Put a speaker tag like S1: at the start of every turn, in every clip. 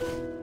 S1: you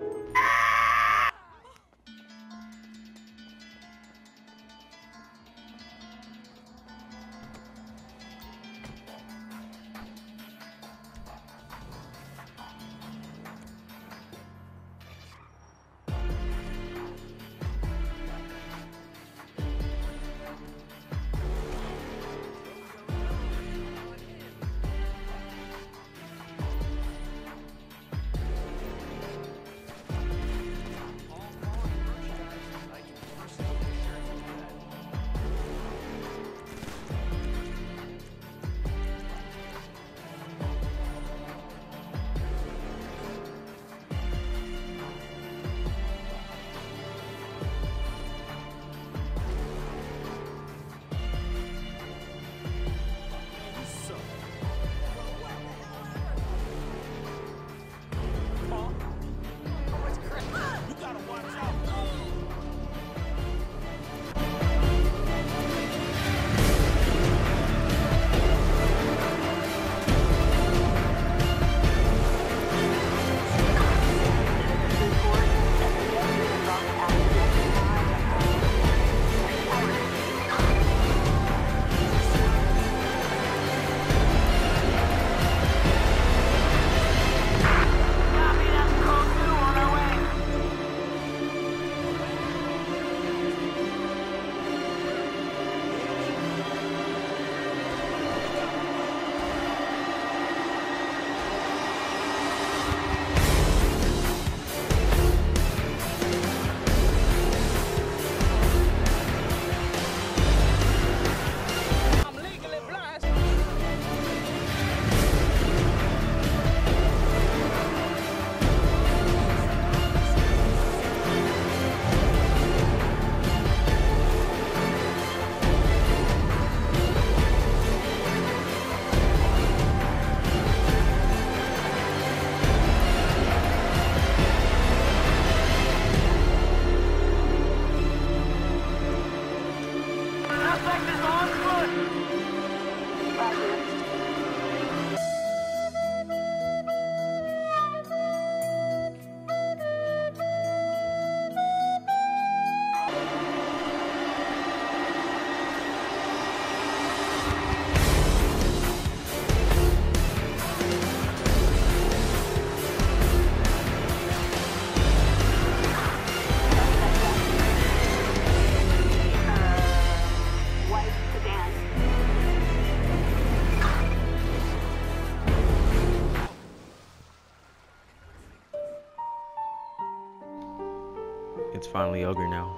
S2: It's finally over now.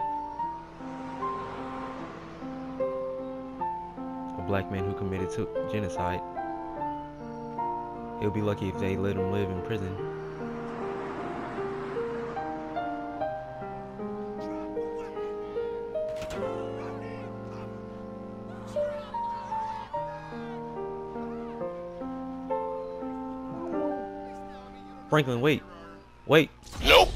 S2: A black man who committed genocide. He'll be lucky if they let him live in prison. Franklin, wait. Wait.
S3: Nope.